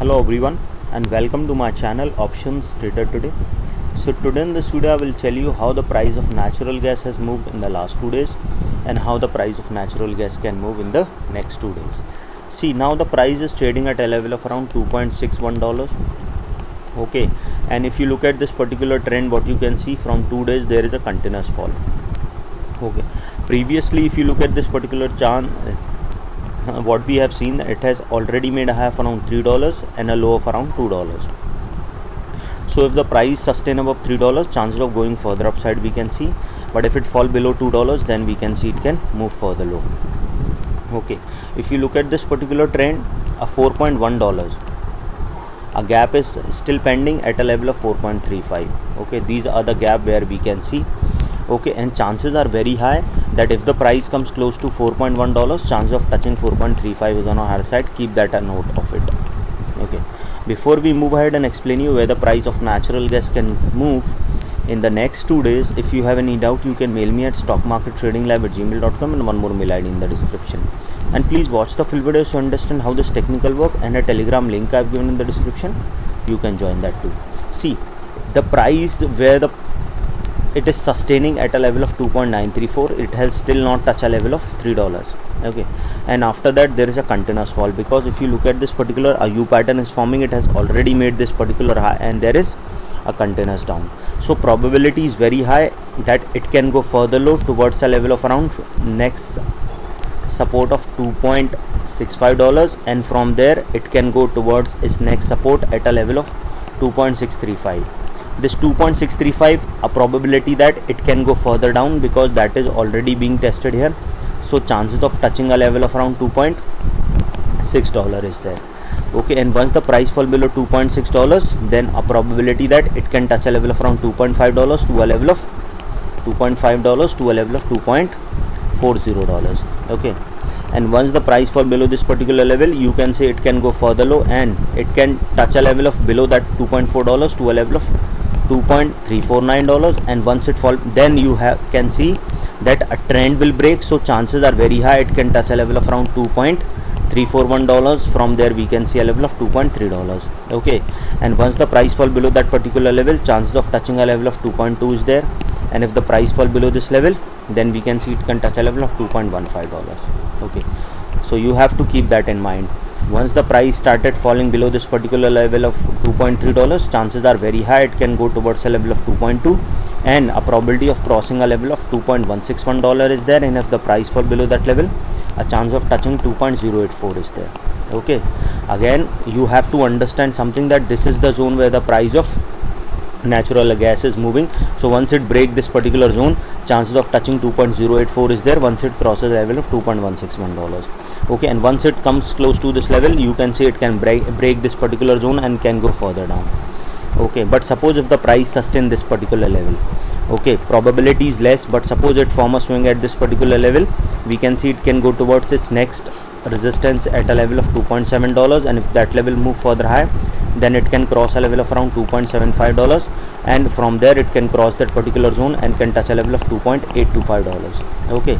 hello everyone and welcome to my channel options trader today. So today in this video i will tell you how the price of natural gas has moved in the last two days and how the price of natural gas can move in the next two days. See now the price is trading at a level of around 2.61 dollars. Okay and if you look at this particular trend what you can see from two days there is a continuous fall. Okay previously if you look at this particular chart what we have seen it has already made a high of around three dollars and a low of around two dollars. So if the price sustain above three dollars chances of going further upside we can see. But if it fall below two dollars then we can see it can move further low. Okay. If you look at this particular trend a 4.1 dollars. A gap is still pending at a level of 4.35 okay. These are the gap where we can see. Okay. And chances are very high that if the price comes close to 4.1 dollars chance of touching 4.35 is on higher side. Keep that a note of it. Okay. Before we move ahead and explain you where the price of natural gas can move in the next two days if you have any doubt you can mail me at stockmarkettradinglive at gmail.com and one more mail id in the description. And please watch the full video to understand how this technical work and a telegram link i've given in the description. You can join that too. See the price where the it is sustaining at a level of 2.934 it has still not touched a level of three dollars. Okay. And after that there is a continuous fall because if you look at this particular a u pattern is forming it has already made this particular high and there is a continuous down. So probability is very high that it can go further low towards a level of around next support of 2.65 dollars and from there it can go towards its next support at a level of 2.635 this 2.635 a probability that it can go further down because that is already being tested here. So chances of touching a level of around 2.6 dollar is there. Okay and once the price fall below 2.6 dollars then a probability that it can touch a level of around 2.5 dollars to a level of 2.5 dollars to a level of 2.40 dollars. Okay and once the price fall below this particular level you can say it can go further low and it can touch a level of below that 2.4 dollars to a level of 2.349 dollars. And once it fall then you have can see that a trend will break. So chances are very high it can touch a level of around 2.341 dollars. From there we can see a level of 2.3 dollars. Okay. And once the price fall below that particular level chances of touching a level of 2.2 is there. And if the price fall below this level then we can see it can touch a level of 2.15 dollars. Okay. So you have to keep that in mind once the price started falling below this particular level of 2.3 dollars chances are very high it can go towards a level of 2.2 and a probability of crossing a level of 2.161 dollar is there. And if the price fall below that level a chance of touching 2.084 is there. Okay. Again you have to understand something that this is the zone where the price of natural gas is moving. So once it break this particular zone chances of touching 2.084 is there. Once it crosses level of 2.161 dollars. Okay and once it comes close to this level you can see it can break break this particular zone and can go further down. Okay but suppose if the price sustain this particular level. Okay probability is less but suppose it form a swing at this particular level we can see it can go towards its next resistance at a level of 2.7 dollars and if that level move further high then it can cross a level of around 2.75 dollars. And from there it can cross that particular zone and can touch a level of 2.825 dollars. Okay.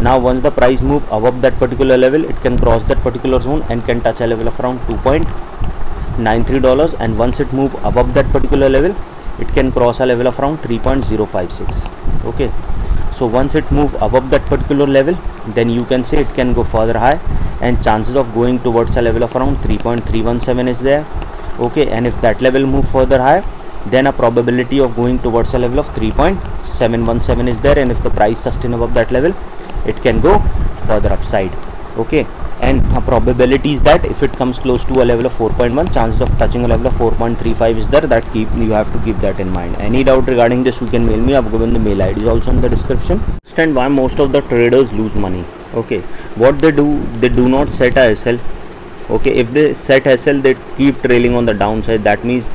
Now once the price move above that particular level it can cross that particular zone and can touch a level of around 2.93 dollars. And once it move above that particular level it can cross a level of around 3.056 okay. So once it move above that particular level then you can say it can go further high and chances of going towards a level of around 3.317 is there okay and if that level move further high then a probability of going towards a level of 3.717 is there. And if the price sustain above that level it can go further upside. Okay and a probability is that if it comes close to a level of 4.1 chances of touching a level of 4.35 is there. That keep you have to keep that in mind. Any doubt regarding this you can mail me. I've given the mail id is also in the description. Understand why most of the traders lose money. Okay what they do they do not set a sl okay if they set sl they keep trailing on the downside. That means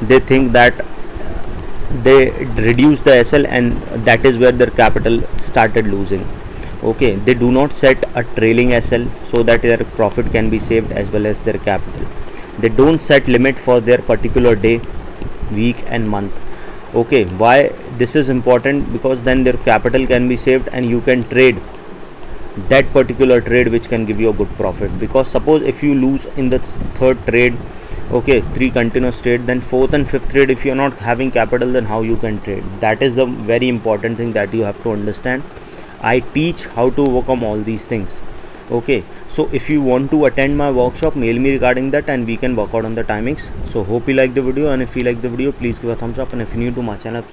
they think that uh, they reduce the sl and that is where their capital started losing. Okay they do not set a trailing sl so that their profit can be saved as well as their capital. They don't set limit for their particular day week and month. Okay why this is important? Because then their capital can be saved and you can trade that particular trade which can give you a good profit. Because suppose if you lose in the third trade okay three continuous trade then fourth and fifth trade if you're not having capital then how you can trade? That is the very important thing that you have to understand. I teach how to overcome all these things okay? So if you want to attend my workshop mail me regarding that and we can work out on the timings. So hope you like the video and if you like the video please give a thumbs up and if you're new to my channel